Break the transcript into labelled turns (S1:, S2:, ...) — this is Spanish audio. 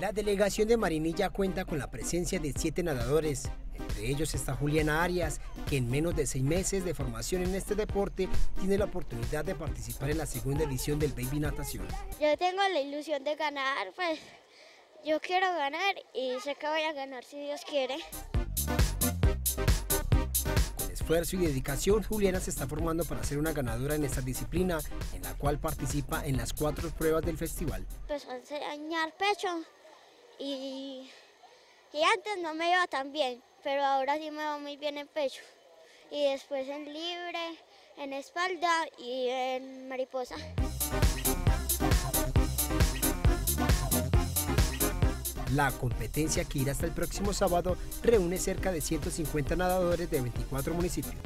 S1: La delegación de Marinilla cuenta con la presencia de siete nadadores. Entre ellos está Juliana Arias, que en menos de seis meses de formación en este deporte tiene la oportunidad de participar en la segunda edición del Baby Natación.
S2: Yo tengo la ilusión de ganar, pues yo quiero ganar y sé que voy a ganar si Dios quiere.
S1: Con esfuerzo y dedicación, Juliana se está formando para ser una ganadora en esta disciplina, en la cual participa en las cuatro pruebas del festival.
S2: Pues enseñar pecho y, antes no me iba tan bien, pero ahora sí me va muy bien en pecho. Y después en libre, en espalda y en mariposa.
S1: La competencia que irá hasta el próximo sábado reúne cerca de 150 nadadores de 24 municipios.